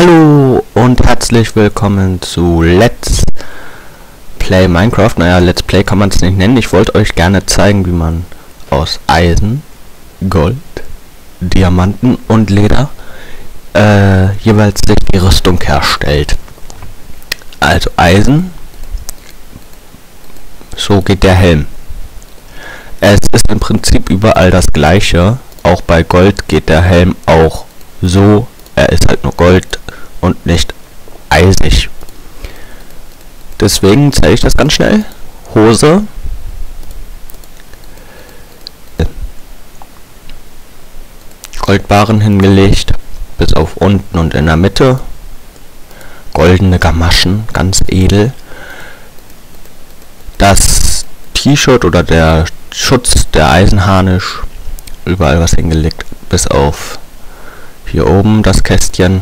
Hallo und herzlich willkommen zu Let's Play Minecraft. Naja, Let's Play kann man es nicht nennen. Ich wollte euch gerne zeigen, wie man aus Eisen, Gold, Diamanten und Leder äh, jeweils sich die Rüstung herstellt. Also Eisen, so geht der Helm. Es ist im Prinzip überall das gleiche. Auch bei Gold geht der Helm auch so. Er ist halt nur Gold und nicht eisig. Deswegen zeige ich das ganz schnell. Hose. Goldbarren hingelegt, bis auf unten und in der Mitte. Goldene Gamaschen, ganz edel. Das T-Shirt oder der Schutz, der Eisenharnisch, überall was hingelegt, bis auf hier oben das Kästchen.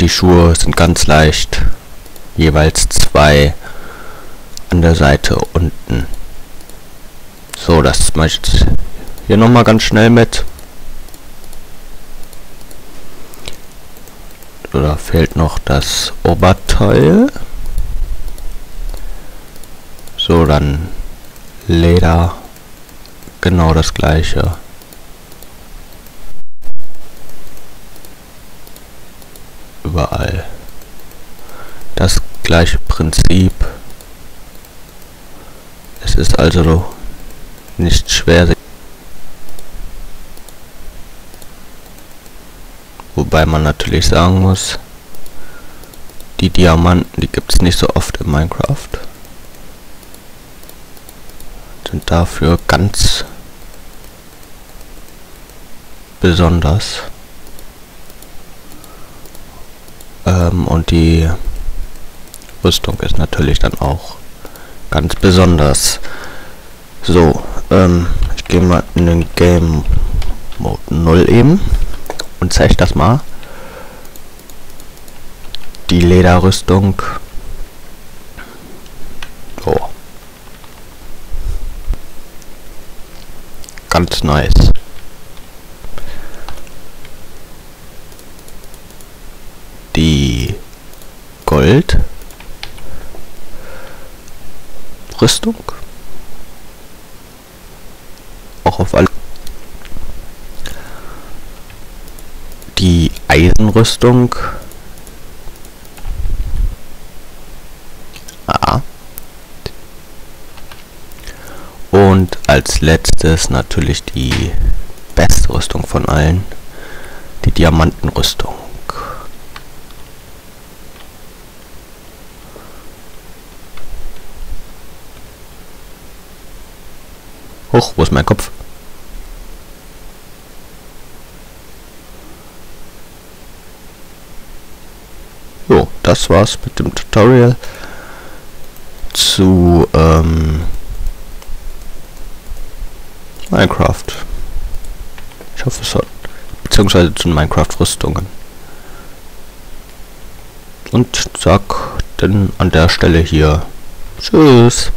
Die Schuhe sind ganz leicht. Jeweils zwei an der Seite unten. So, das mache ich jetzt hier nochmal ganz schnell mit. Oder fehlt noch das Oberteil. So, dann Leder. Genau das gleiche. Überall. Das gleiche Prinzip. Es ist also nicht schwer. Wobei man natürlich sagen muss, die Diamanten, die gibt es nicht so oft in Minecraft. Sind dafür ganz besonders. Ähm, und die Rüstung ist natürlich dann auch ganz besonders. So, ähm, ich gehe mal in den Game Mode 0 eben und zeige das mal. Die Lederrüstung. So. Ganz nice. die Gold? Rüstung? Auch auf alle die Eisenrüstung? Ah. und als letztes natürlich die beste Rüstung von allen die Diamantenrüstung Hoch, wo ist mein Kopf? Jo, das war's mit dem Tutorial zu ähm, Minecraft. Ich hoffe es hat. Beziehungsweise zu Minecraft-Rüstungen. Und sag dann an der Stelle hier Tschüss.